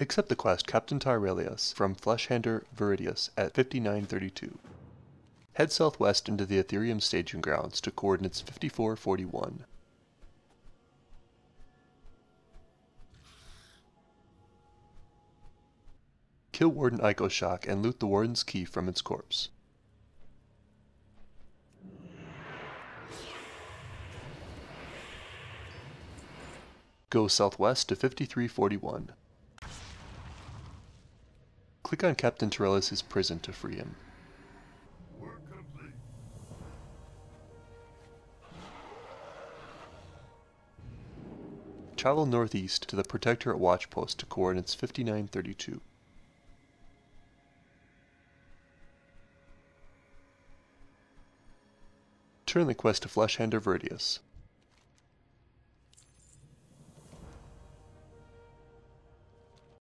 Accept the quest Captain Tyralius from Flesh Handler Viridius at 5932. Head southwest into the Ethereum staging grounds to coordinates 5441. Kill Warden Icoshock and loot the Warden's key from its corpse. Go southwest to 5341. Click on Captain Tyralius' prison to free him. Travel northeast to the Protectorate Watchpost to coordinates 5932. Turn the quest to Flesh Handler Viridius.